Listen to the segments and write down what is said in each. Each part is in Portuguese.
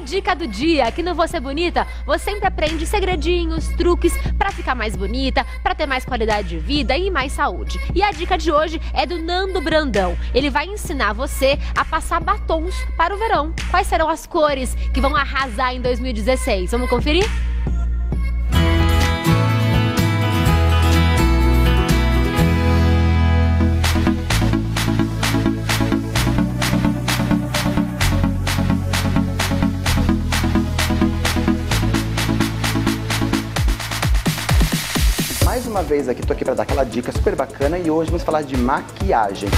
dica do dia, que no Você Bonita, você sempre aprende segredinhos, truques para ficar mais bonita, para ter mais qualidade de vida e mais saúde. E a dica de hoje é do Nando Brandão. Ele vai ensinar você a passar batons para o verão. Quais serão as cores que vão arrasar em 2016? Vamos conferir? Uma vez aqui, tô aqui para dar aquela dica super bacana e hoje vamos falar de maquiagem.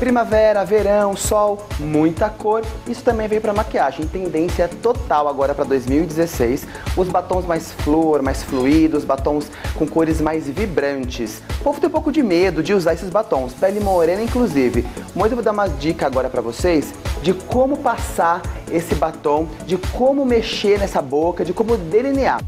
Primavera, verão, sol, muita cor. Isso também veio para maquiagem. Tendência total agora para 2016. Os batons mais flor, mais fluidos, batons com cores mais vibrantes. O povo tem um pouco de medo de usar esses batons, pele morena inclusive. Mas eu vou dar uma dica agora para vocês de como passar esse batom, de como mexer nessa boca, de como delinear.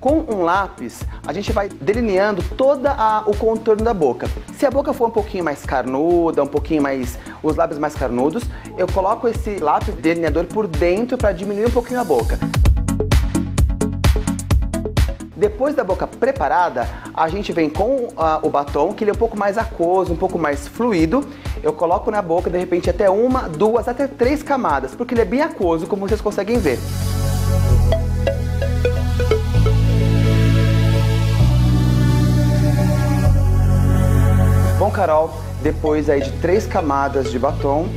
Com um lápis, a gente vai delineando todo o contorno da boca. Se a boca for um pouquinho mais carnuda, um pouquinho mais, os lábios mais carnudos, eu coloco esse lápis delineador por dentro para diminuir um pouquinho a boca. Depois da boca preparada, a gente vem com uh, o batom, que ele é um pouco mais aquoso, um pouco mais fluido. Eu coloco na boca, de repente, até uma, duas, até três camadas, porque ele é bem aquoso, como vocês conseguem ver. Carol, depois aí de três camadas de batom,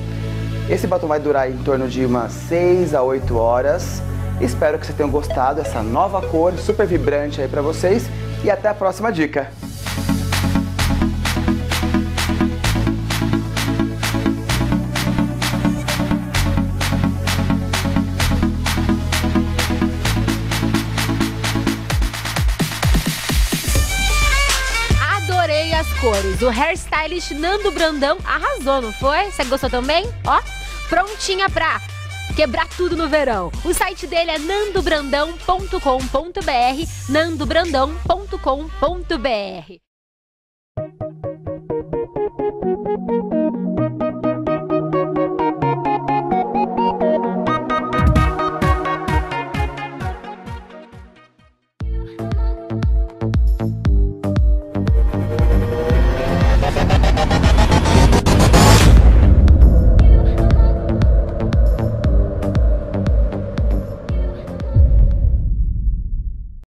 esse batom vai durar em torno de umas 6 a 8 horas. Espero que vocês tenham gostado dessa nova cor super vibrante aí para vocês e até a próxima dica. As cores. O hairstylist Nando Brandão arrasou, não foi? Você gostou também? Ó, prontinha pra quebrar tudo no verão. O site dele é nandobrandão.com.br, nandobrandão.com.br.